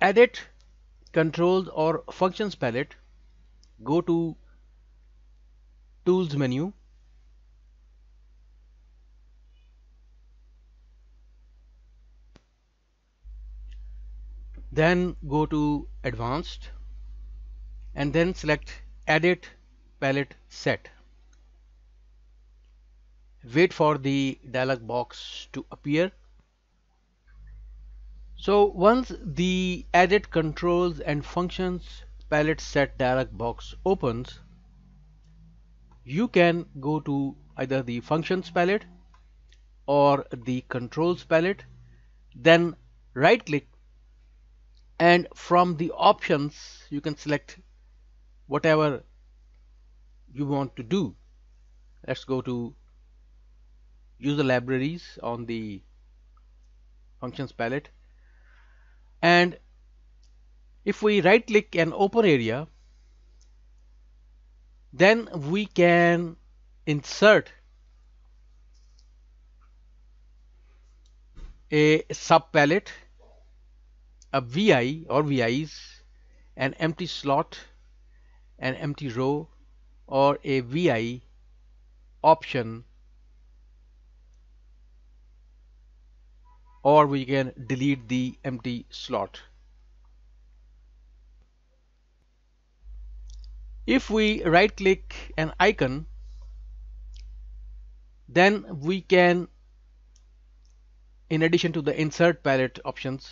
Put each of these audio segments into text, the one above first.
edit controls or functions palette. Go to tools menu. Then go to advanced. And then select edit palette set. Wait for the dialog box to appear so once the edit controls and functions palette set dialog box opens you can go to either the functions palette or the controls palette then right click and from the options you can select whatever you want to do. Let's go to user libraries on the functions palette and if we right click an open area then we can insert a sub palette a VI or VIs, an empty slot, an empty row, or a VI option or we can delete the empty slot. If we right click an icon then we can in addition to the insert palette options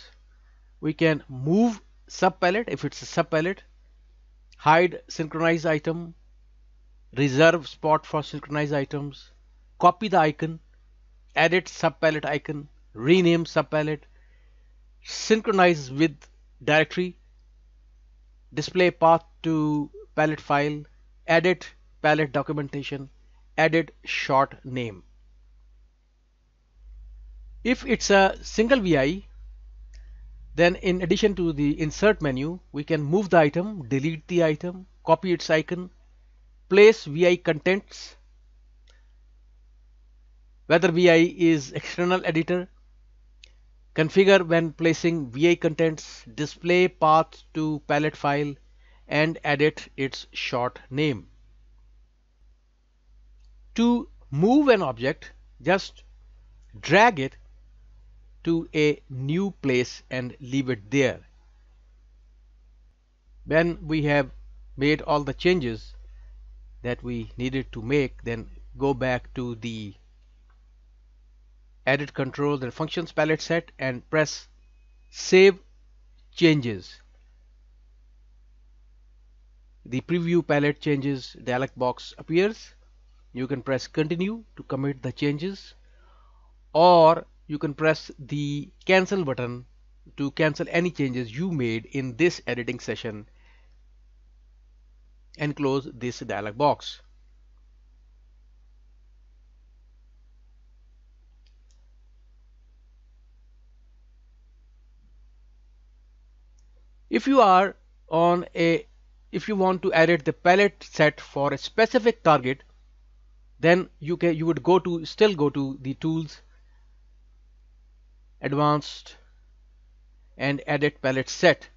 we can move sub palette if it's a sub palette hide synchronize item reserve spot for synchronized items copy the icon edit sub palette icon rename subpalette, synchronize with directory display path to palette file edit palette documentation edit short name. If it's a single VI then in addition to the insert menu, we can move the item, delete the item, copy its icon, place VI contents, whether VI is external editor, configure when placing VI contents, display path to palette file, and edit its short name. To move an object, just drag it to a new place and leave it there. When we have made all the changes that we needed to make then go back to the edit controls and functions palette set and press save changes the preview palette changes dialog box appears you can press continue to commit the changes or you can press the cancel button to cancel any changes you made in this editing session and close this dialog box. If you are on a if you want to edit the palette set for a specific target then you can you would go to still go to the tools advanced and edit palette set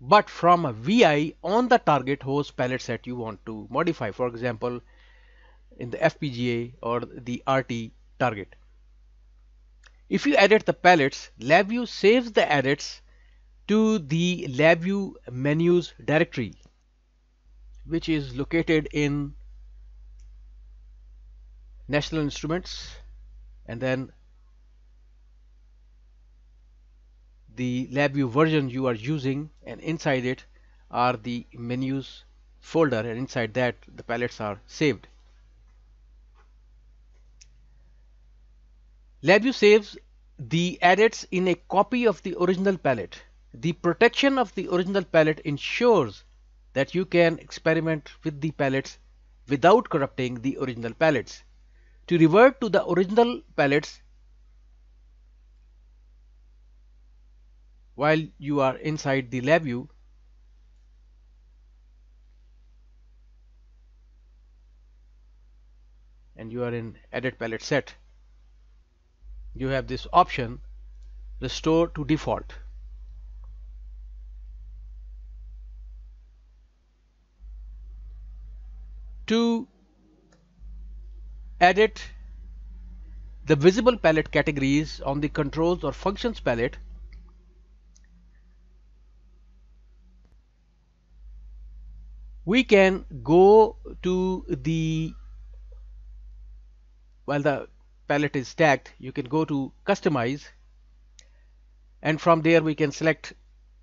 but from a VI on the target host palette set you want to modify for example in the FPGA or the RT target. If you edit the palettes, LabVIEW saves the edits to the LabVIEW menus directory which is located in National Instruments and then the LabVIEW version you are using and inside it are the menus folder and inside that the palettes are saved. LabVIEW saves the edits in a copy of the original palette. The protection of the original palette ensures that you can experiment with the palettes without corrupting the original palettes. To revert to the original palettes, while you are inside the LabVIEW, and you are in edit palette set you have this option restore to default to edit the visible palette categories on the controls or functions palette. We can go to the while the palette is stacked. You can go to customize. And from there we can select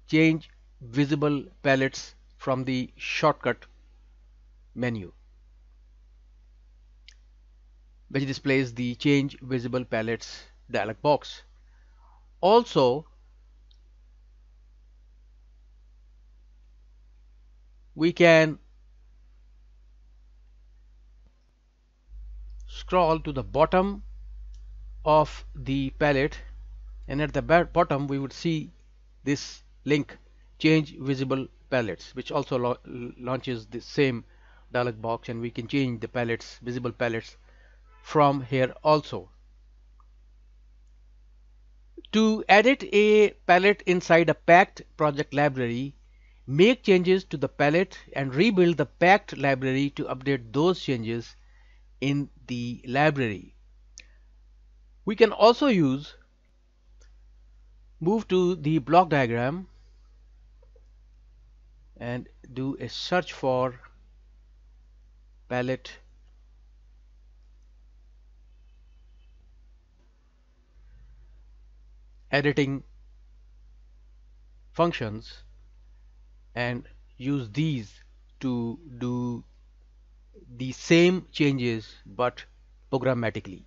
change visible palettes from the shortcut menu which displays the change visible palettes dialog box. Also we can scroll to the bottom of the palette and at the bottom we would see this link change visible palettes which also launches the same dialog box and we can change the palettes visible palettes from here also to edit a palette inside a packed project library Make changes to the palette and rebuild the packed library to update those changes in the library. We can also use move to the block diagram and do a search for palette editing functions and use these to do the same changes but programmatically